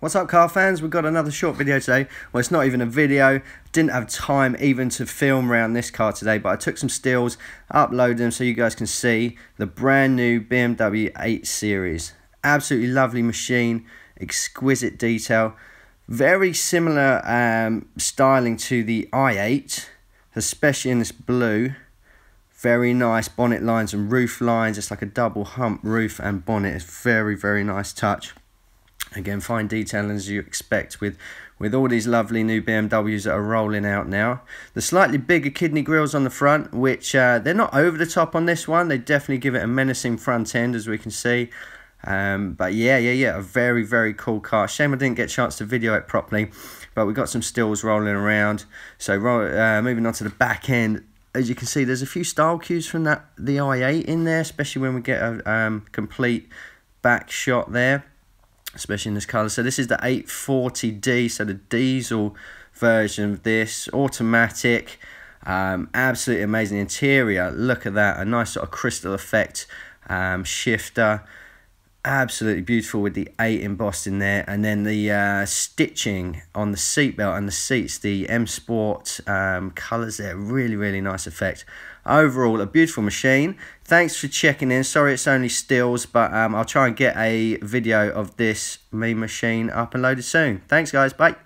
What's up car fans? We've got another short video today. Well, it's not even a video. Didn't have time even to film around this car today, but I took some stills, uploaded them so you guys can see the brand new BMW 8 Series. Absolutely lovely machine, exquisite detail. Very similar um, styling to the i8, especially in this blue. Very nice bonnet lines and roof lines. It's like a double hump roof and bonnet. It's very, very nice touch. Again, fine detailing as you expect with, with all these lovely new BMWs that are rolling out now. The slightly bigger kidney grills on the front, which uh, they're not over the top on this one. They definitely give it a menacing front end, as we can see. Um, but yeah, yeah, yeah, a very, very cool car. Shame I didn't get a chance to video it properly, but we got some stills rolling around. So uh, moving on to the back end, as you can see, there's a few style cues from that the i8 in there, especially when we get a um, complete back shot there especially in this colour. So this is the 840D, so the diesel version of this, automatic, um, absolutely amazing interior. Look at that, a nice sort of crystal effect um, shifter. Absolutely beautiful with the 8 embossed in there. And then the uh, stitching on the seatbelt and the seats, the M Sport um, colours there, really, really nice effect. Overall, a beautiful machine. Thanks for checking in. Sorry it's only stills, but um, I'll try and get a video of this me machine up and loaded soon. Thanks, guys. Bye.